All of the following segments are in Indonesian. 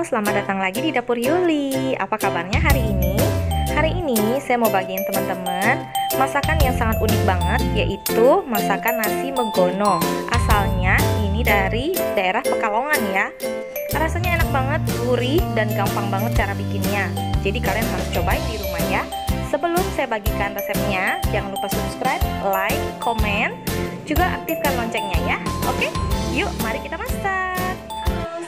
selamat datang lagi di Dapur Yuli. Apa kabarnya hari ini? Hari ini saya mau bagiin teman-teman masakan yang sangat unik banget yaitu masakan nasi megono. Asalnya ini dari daerah Pekalongan ya. Rasanya enak banget, gurih dan gampang banget cara bikinnya. Jadi kalian harus cobain di rumah ya. Sebelum saya bagikan resepnya, jangan lupa subscribe, like, komen, juga aktifkan loncengnya ya. Oke, yuk mari kita masak.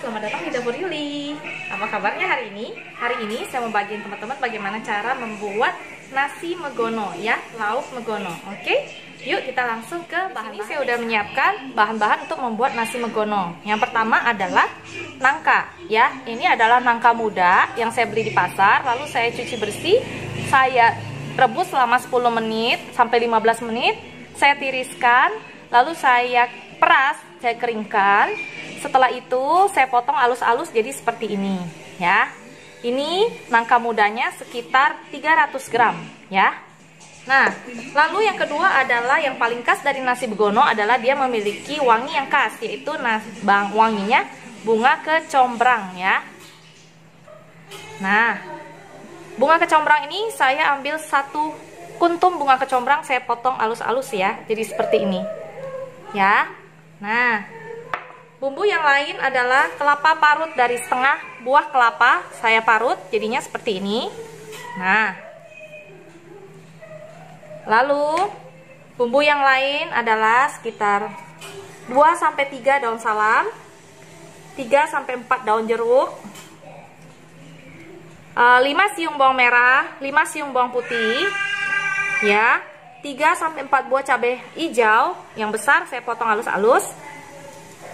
Selamat datang di Dapur Yuli. Apa kabarnya hari ini? Hari ini saya mau bagiin teman-teman bagaimana cara membuat nasi megono ya, lauk megono. Oke? Yuk kita langsung ke bahan. Ini saya udah menyiapkan bahan-bahan untuk membuat nasi megono. Yang pertama adalah nangka ya. Ini adalah nangka muda yang saya beli di pasar, lalu saya cuci bersih, saya rebus selama 10 menit sampai 15 menit, saya tiriskan, lalu saya peras, saya keringkan. Setelah itu saya potong alus-alus jadi seperti ini, ya. Ini nangka mudanya sekitar 300 gram, ya. Nah, lalu yang kedua adalah yang paling khas dari nasi begono adalah dia memiliki wangi yang khas, yaitu nasi bang wanginya bunga kecombrang, ya. Nah, bunga kecombrang ini saya ambil satu kuntum bunga kecombrang saya potong alus-alus ya, jadi seperti ini, ya. Nah, bumbu yang lain adalah kelapa parut dari setengah buah kelapa saya parut, jadinya seperti ini. Nah, lalu bumbu yang lain adalah sekitar 2 sampai 3 daun salam, 3 sampai 4 daun jeruk, 5 siung bawang merah, 5 siung bawang putih, ya, 3 sampai 4 buah cabai hijau yang besar saya potong halus-halus.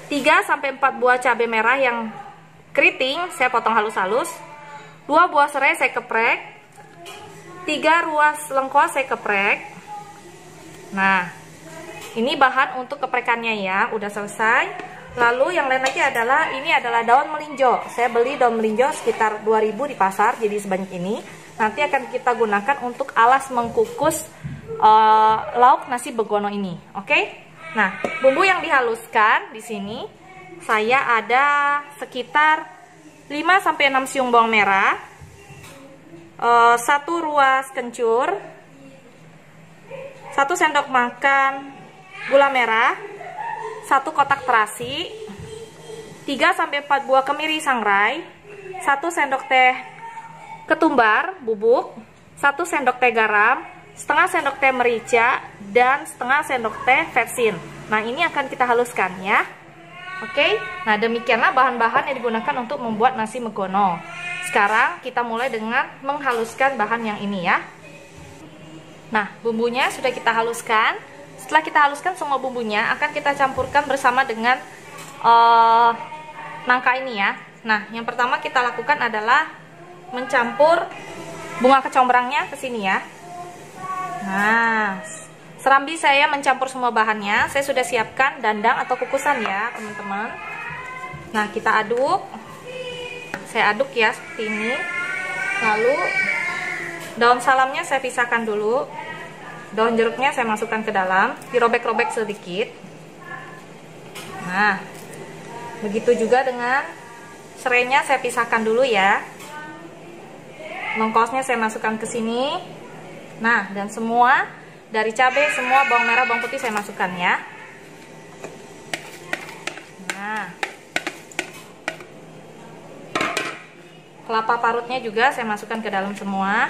3 sampai 4 buah cabai merah yang keriting saya potong halus-halus. 2 buah serai saya keprek. 3 ruas lengkuas saya keprek. Nah, ini bahan untuk keprekannya ya, udah selesai. Lalu yang lain lagi adalah ini adalah daun melinjo. Saya beli daun melinjo sekitar 2000 di pasar jadi sebanyak ini. Nanti akan kita gunakan untuk alas mengkukus uh, lauk nasi begono ini. Oke? Okay? Nah, bumbu yang dihaluskan di sini saya ada sekitar 5 sampai 6 siung bawang merah. Uh, satu ruas kencur. Satu sendok makan gula merah. Satu kotak terasi. 3 sampai 4 buah kemiri sangrai. Satu sendok teh ketumbar bubuk. Satu sendok teh garam setengah sendok teh merica dan setengah sendok teh vetsin. Nah, ini akan kita haluskan ya. Oke, nah demikianlah bahan-bahan yang digunakan untuk membuat nasi megono. Sekarang kita mulai dengan menghaluskan bahan yang ini ya. Nah, bumbunya sudah kita haluskan. Setelah kita haluskan semua bumbunya, akan kita campurkan bersama dengan uh, nangka ini ya. Nah, yang pertama kita lakukan adalah mencampur bunga kecombrangnya ke sini ya. Nah, serambi saya mencampur semua bahannya. Saya sudah siapkan dandang atau kukusan ya, teman-teman. Nah, kita aduk. Saya aduk ya seperti ini. Lalu daun salamnya saya pisahkan dulu. Daun jeruknya saya masukkan ke dalam, dirobek-robek sedikit. Nah, begitu juga dengan serainya saya pisahkan dulu ya. Lengkosnya saya masukkan ke sini. Nah, dan semua dari cabai semua bawang merah, bawang putih saya masukkan ya. Nah. Kelapa parutnya juga saya masukkan ke dalam semua.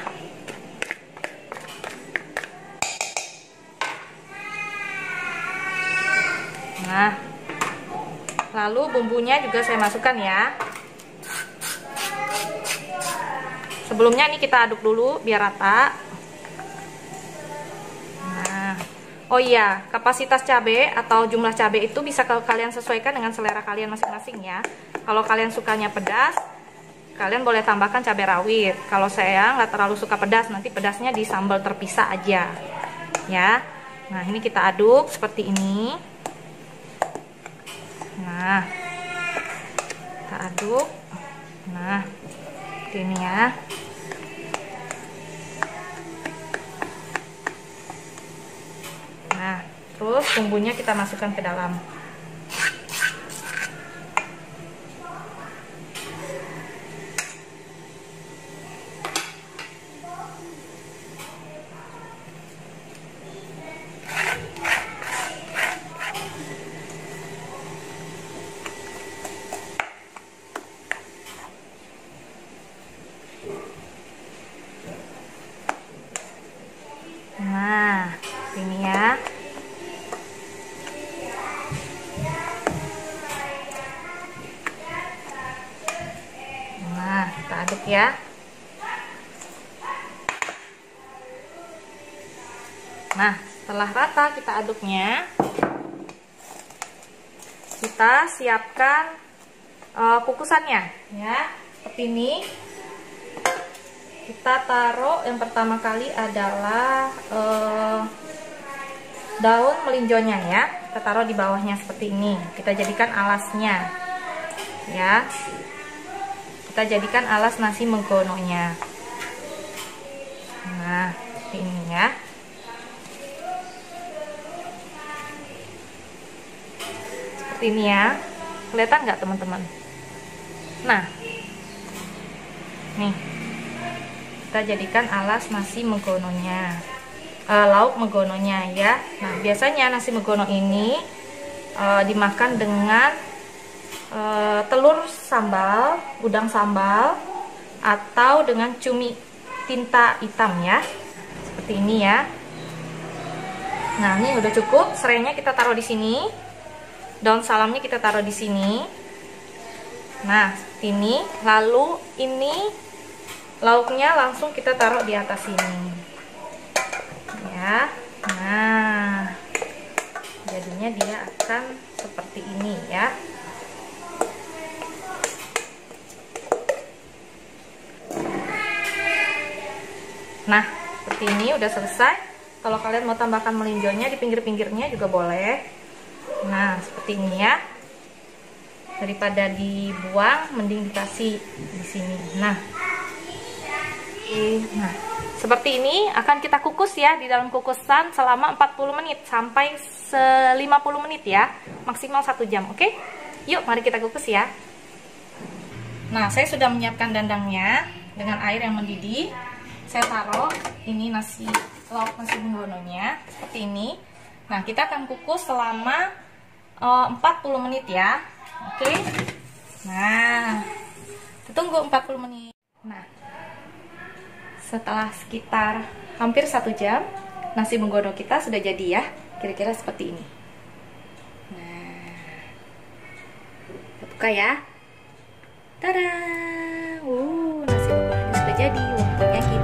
Nah. Lalu bumbunya juga saya masukkan ya. Sebelumnya ini kita aduk dulu biar rata. Oh iya, kapasitas cabai atau jumlah cabai itu bisa kalian sesuaikan dengan selera kalian masing-masing ya. Kalau kalian sukanya pedas, kalian boleh tambahkan cabai rawit. Kalau saya nggak terlalu suka pedas, nanti pedasnya di sambal terpisah aja. Ya. Nah, ini kita aduk seperti ini. Nah. Kita aduk. Nah, seperti ini ya. bumbunya kita masukkan ke dalam Nah, ini ya. Aduk ya. Nah setelah rata kita aduknya kita siapkan uh, kukusannya ya. Seperti ini. Kita taruh yang pertama kali adalah uh, daun melinjonya ya. Kita taruh di bawahnya seperti ini. Kita jadikan alasnya ya kita jadikan alas nasi menggononya. Nah seperti ini ya. Seperti ini ya. Kelihatan nggak teman-teman? Nah. Nih. Kita jadikan alas nasi megononya uh, lauk megononya ya. Nah biasanya nasi megono ini uh, dimakan dengan uh, telur sambal udang sambal atau dengan cumi tinta hitam ya. Seperti ini ya. Nah ini udah cukup. Serainya kita taruh di sini. Daun salamnya kita taruh di sini. Nah ini. Lalu ini lauknya langsung kita taruh di atas sini. Ya. Nah jadinya dia akan seperti ini ya nah seperti ini udah selesai kalau kalian mau tambahkan melinjonya di pinggir-pinggirnya juga boleh nah seperti ini ya daripada dibuang mending dikasih di sini nah Nah, seperti ini akan kita kukus ya di dalam kukusan selama 40 menit sampai 50 menit ya. Maksimal 1 jam, oke? Okay? Yuk, mari kita kukus ya. Nah, saya sudah menyiapkan dandangnya dengan air yang mendidih saya taruh ini nasi lauk nasi bunggononya seperti ini. Nah kita akan kukus selama eh, uh, 40 menit ya. Oke? Nah kita tunggu 40 menit. Nah setelah sekitar hampir satu jam nasi bunggono kita sudah jadi ya kira-kira seperti ini. Nah kita buka ya. Tada! Uh nasi bunggono sudah jadi Waktunya kita